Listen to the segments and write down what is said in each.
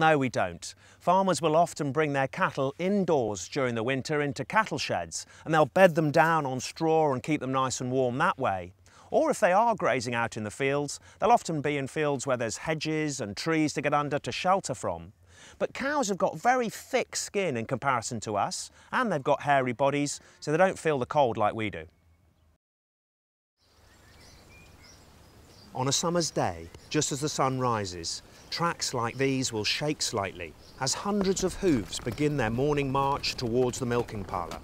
No, we don't. Farmers will often bring their cattle indoors during the winter into cattle sheds and they'll bed them down on straw and keep them nice and warm that way. Or if they are grazing out in the fields, they'll often be in fields where there's hedges and trees to get under to shelter from. But cows have got very thick skin in comparison to us, and they've got hairy bodies, so they don't feel the cold like we do. On a summer's day, just as the sun rises, tracks like these will shake slightly as hundreds of hooves begin their morning march towards the milking parlour.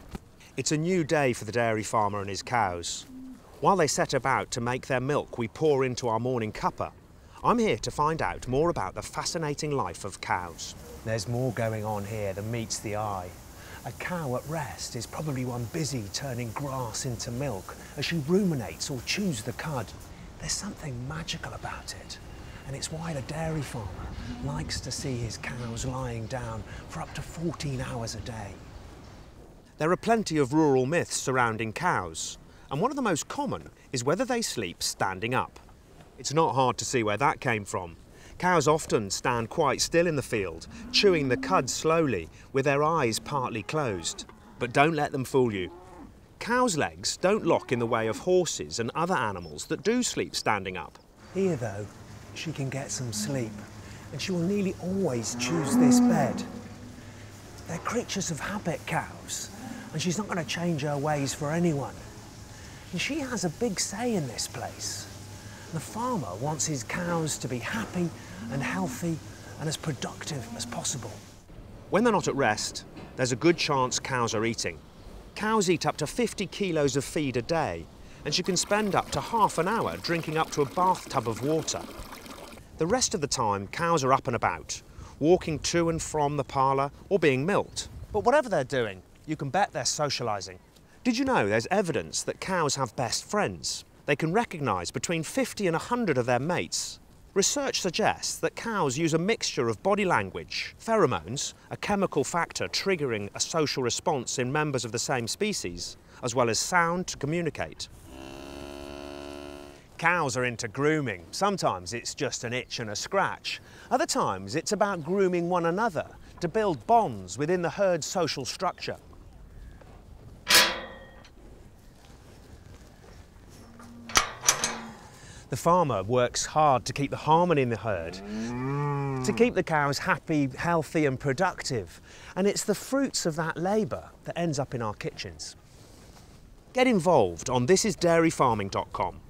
It's a new day for the dairy farmer and his cows. While they set about to make their milk we pour into our morning cuppa, I'm here to find out more about the fascinating life of cows. There's more going on here than meets the eye. A cow at rest is probably one busy turning grass into milk as she ruminates or chews the cud. There's something magical about it, and it's why the dairy farmer likes to see his cows lying down for up to 14 hours a day. There are plenty of rural myths surrounding cows, and one of the most common is whether they sleep standing up. It's not hard to see where that came from. Cows often stand quite still in the field, chewing the cud slowly, with their eyes partly closed. But don't let them fool you. Cows' legs don't lock in the way of horses and other animals that do sleep standing up. Here, though, she can get some sleep, and she will nearly always choose this bed. They're creatures of habit, cows, and she's not going to change her ways for anyone. And she has a big say in this place. The farmer wants his cows to be happy and healthy and as productive as possible. When they're not at rest, there's a good chance cows are eating. Cows eat up to 50 kilos of feed a day, and she can spend up to half an hour drinking up to a bathtub of water. The rest of the time, cows are up and about, walking to and from the parlour or being milked. But whatever they're doing, you can bet they're socialising. Did you know there's evidence that cows have best friends? They can recognise between 50 and 100 of their mates. Research suggests that cows use a mixture of body language, pheromones, a chemical factor triggering a social response in members of the same species, as well as sound to communicate. Cows are into grooming. Sometimes it's just an itch and a scratch. Other times it's about grooming one another to build bonds within the herd's social structure. The farmer works hard to keep the harmony in the herd, to keep the cows happy, healthy and productive. And it's the fruits of that labour that ends up in our kitchens. Get involved on thisisdairyfarming.com